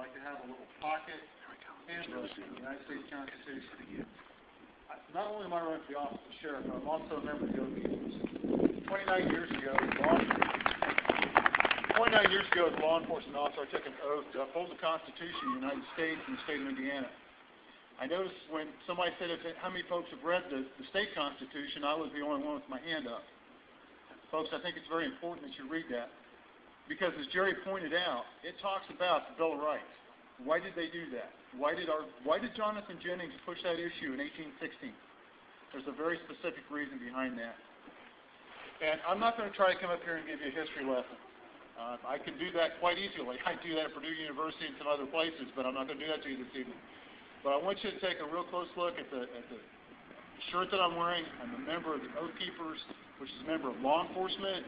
like to have a little pocket handbook of the United States Constitution. I- Not only am I running for the office of sheriff, but I'm also a member of the Oath Twenty-nine years ago, law, twenty-nine years ago, as a law enforcement officer, I took an oath to uphold the Constitution of the United States and the state of Indiana. I noticed when somebody said, if, how many folks have read the, the state constitution, I was the only one with my hand up. Folks, I think it's very important that you read that. Because as Jerry pointed out, it talks about the Bill of Rights. Why did they do that? Why did our, why did Jonathan Jennings push that issue in eighteen sixteen? There's a very specific reason behind that. And I'm not gonna try to come up here and give you a history lesson. Uh, I can do that quite easily. I do that at Purdue University and some other places, but I'm not gonna do that to you this evening. But I want you to take a real close look at the, at the shirt that I'm wearing. I'm a member of the Oath Keepers, which is a member of law enforcement,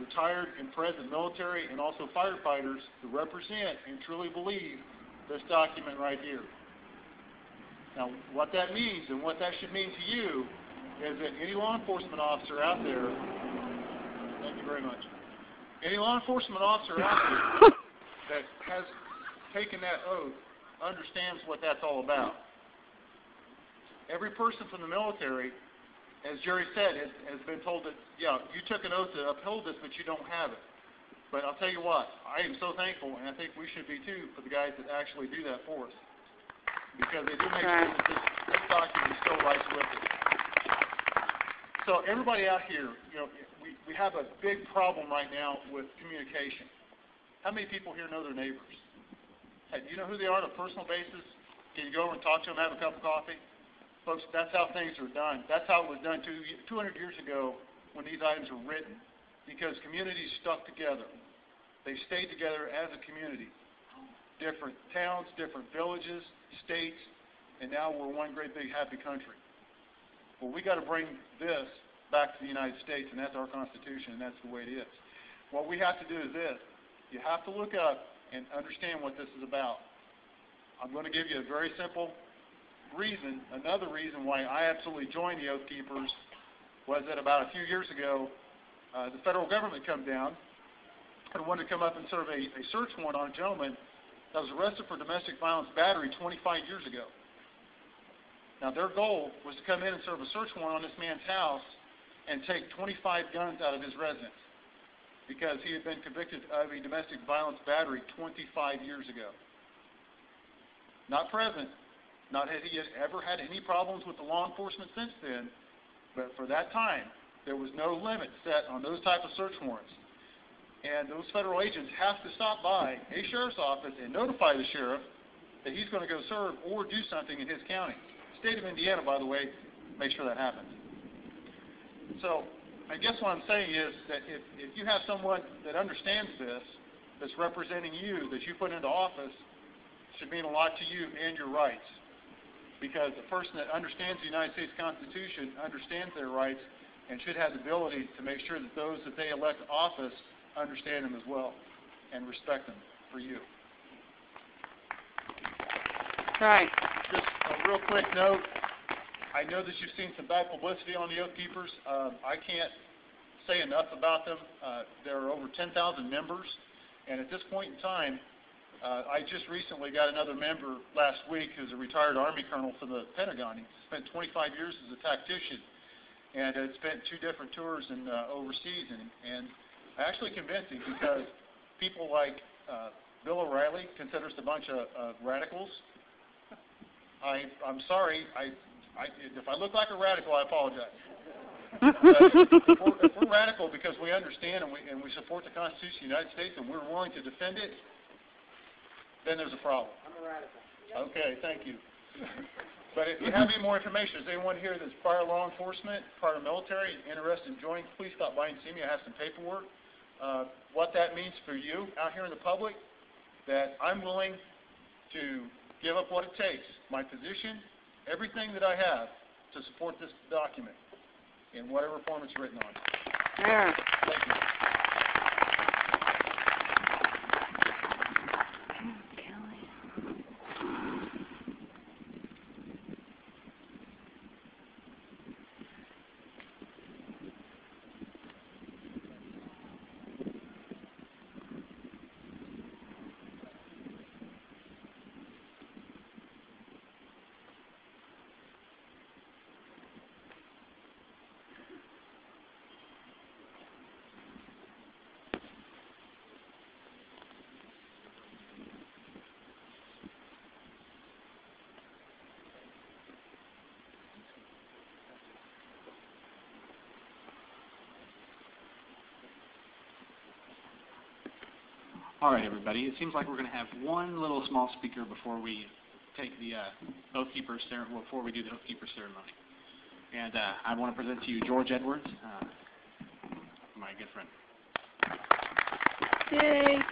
retired and present military, and also firefighters who represent and truly believe this document right here. Now, what that means and what that should mean to you is that any law enforcement officer out there, thank you very much, any law enforcement officer out there that has taken that oath understands what that's all about. Every person from the military, as Jerry said, has, has been told that, yeah, you took an oath to uphold this, but you don't have it. But I'll tell you what, I am so thankful, and I think we should be too, for the guys that actually do that for us. Because they do make sure that this, this document still writes with it. So everybody out here, you know, we, we have a big problem right now with communication. How many people here know their neighbors? Hey, do you know who they are on a personal basis? Can you go over and talk to them, have a cup of coffee? Folks, that's how things are done. That's how it was done two, 200 years ago when these items were written, because communities stuck together. They stayed together as a community. Different towns, different villages, states, and now we're one great big happy country. Well, we got to bring this back to the United States, and that's our Constitution, and that's the way it is. What we have to do is this. You have to look up and understand what this is about. I'm going to give you a very simple reason, another reason why I absolutely joined the Oath Keepers was that about a few years ago, uh, the federal government come down and wanted to come up and serve a, a search warrant on a gentleman that was arrested for domestic violence battery 25 years ago. Now their goal was to come in and serve a search warrant on this man's house and take 25 guns out of his residence because he had been convicted of a domestic violence battery 25 years ago. Not present, not has he ever had any problems with the law enforcement since then, but for that time, there was no limit set on those type of search warrants. And those federal agents have to stop by a sheriff's office and notify the sheriff that he's going to go serve or do something in his county. State of Indiana, by the way, make sure that happens. So I guess what I'm saying is that if, if you have someone that understands this, that's representing you, that you put into office, should mean a lot to you and your rights. Because a person that understands the United States Constitution understands their rights and should have the ability to make sure that those that they elect to office understand them as well and respect them for you. Right. Just a real quick note, I know that you've seen some bad publicity on the Oath Keepers. Um, I can't say enough about them. Uh, there are over 10,000 members, and at this point in time, uh, I just recently got another member last week who's a retired Army colonel from the Pentagon. He spent 25 years as a tactician and had spent two different tours in uh, overseas, and, and I actually convinced him because people like uh, Bill O'Reilly consider us a bunch of uh, radicals. I, I'm sorry, I, I, if I look like a radical, I apologize. but if, we're, if we're radical because we understand and we, and we support the Constitution of the United States and we're willing to defend it, then there's a problem. I'm a radical. Okay, thank you. But if you have any more information, is anyone here that's prior law enforcement, prior military, interested in joining, please stop by and see me. I have some paperwork. Uh, what that means for you out here in the public, that I'm willing to give up what it takes, my position, everything that I have to support this document in whatever form it's written on. There. Thank you. All right, everybody. It seems like we're going to have one little small speaker before we take the uh, oath keeper ceremony. Before we do the oath keeper ceremony, and uh, I want to present to you George Edwards, uh, my good friend. Yay.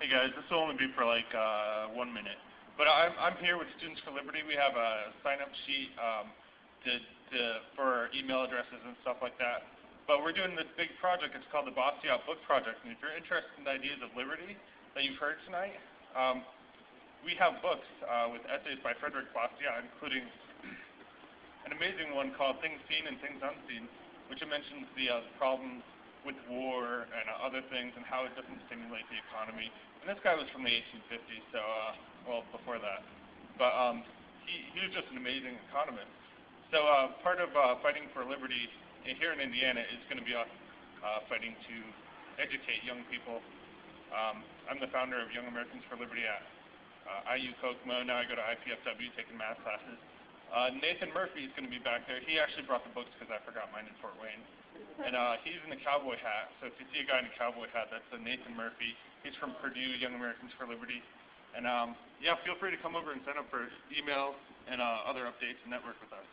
Hey guys, this will only be for like uh, one minute. But I'm, I'm here with Students for Liberty. We have a sign-up sheet um, to, to, for email addresses and stuff like that. But we're doing this big project. It's called the Bastiat Book Project. And if you're interested in the ideas of liberty that you've heard tonight, um, we have books uh, with essays by Frederick Bastiat, including an amazing one called Things Seen and Things Unseen, which mentions the uh, problems with war and uh, other things and how it doesn't stimulate the economy. And this guy was from the 1850s, so, uh, well, before that. But um, he, he was just an amazing economist. So uh, part of uh, fighting for liberty here in Indiana is going to be uh, uh, fighting to educate young people. Um, I'm the founder of Young Americans for Liberty at uh, IU Kokomo. Now I go to IPFW taking math classes. Uh, Nathan Murphy is going to be back there. He actually brought the books because I forgot mine in Fort Wayne. And uh, he's in a cowboy hat. So if you see a guy in a cowboy hat, that's uh, Nathan Murphy. He's from Purdue, Young Americans for Liberty. And um, yeah, feel free to come over and sign up for email and uh, other updates and network with us.